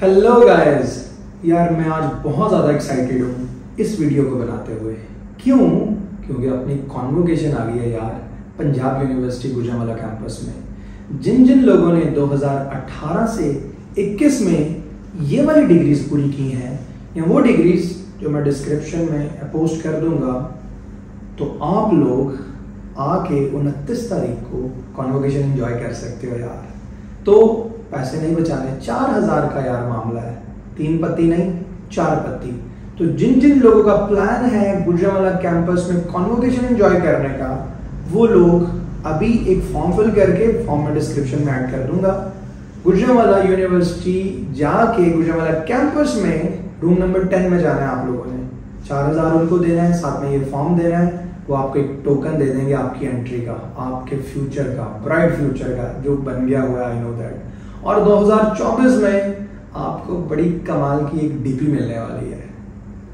Hello guys यार, मैं आज बहुत ज़्यादा एक्साइटेड हूँ इस वीडियो को बनाते हुए। क्यों? क्योंकि अपनी कॉन्वोकेशन आ गई है यार, पंजाब यूनिवर्सिटी गुजरावाला कैंपस में। जिन जिन लोगों ने 2018 से 21 में ये वाली डिग्रीज पूरी की हैं, या वो डिग्रीज जो मैं डिस्क्रिप्शन में पोस्ट कर दूँगा तो आप लोग आके उनतीस तारीख को कॉन्वोकेशन एंजॉय कर सकते हो यार। तो पैसे नहीं बचाने। चार हज़ार का यार मामला है। तीन पत्ती नहीं, चार पत्ती। तो जिन जिन लोगों का प्लान है गुजरावाला कैंपस में कॉन्वोकेशन एंजॉय करने का, वो लोग अभी एक फॉर्म फिल करके फॉर्म में डिस्क्रिप्शन में ऐड कर दूँगा। गुजरावाला यूनिवर्सिटी जाके गुजरावाला कैंपस में रूम नंबर टेन में जाना है आप लोगों ने। चार हज़ार उनको देना है, साथ में ये फॉर्म देना है। वो आपको एक टोकन दे देंगे आपकी एंट्री का, आपके फ्यूचर का ब्राइट फ्यूचर का, जो बन गया हुआ आई नो दैट और 2024 में आपको बड़ी कमाल की एक डीपी मिलने वाली है,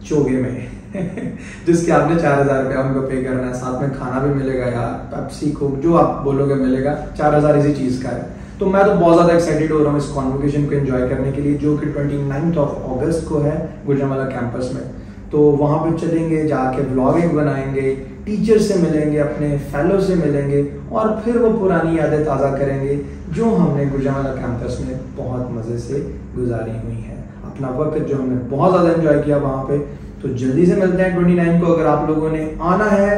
चोगे में। जिसके आपने चार हज़ार रुपया उनको पे करना है। साथ में खाना भी मिलेगा यार पेप्सी कोक जो आप बोलोगे मिलेगा। चार हज़ार इसी चीज़ का है। तो मैं तो बहुत ज़्यादा एक्साइटेड हो रहा हूँ इस कॉन्वोकेशन को एंजॉय करने के लिए, जो कि ट्वेंटी ऑफ़ अगस्त को है गुजरावाला कैंपस में। तो वहाँ पे चलेंगे, जाके ब्लॉगिंग बनाएँगे टीचर से मिलेंगे, अपने फेलो से मिलेंगे और फिर वो पुरानी यादें ताज़ा करेंगे, जो हमने गुजरावाला कैंपस में बहुत मज़े से गुजारी हुई है। अपना वक्त जो हमने बहुत ज़्यादा एंजॉय किया वहाँ पे तो जल्दी से मिलते हैं ट्वेंटी नाइन को अगर आप लोगों ने आना है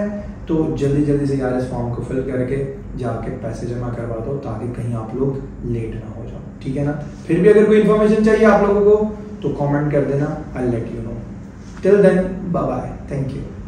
तो जल्दी जल्दी से यार इस फॉर्म को फिल करके जाके पैसे जमा करवा दो, ताकि कहीं आप लोग लेट ना हो जाओ। ठीक है ना? फिर भी अगर कोई इन्फॉर्मेशन चाहिए आप लोगों को तो कमेंट कर देना I let you know Till then, bye bye. Thank you.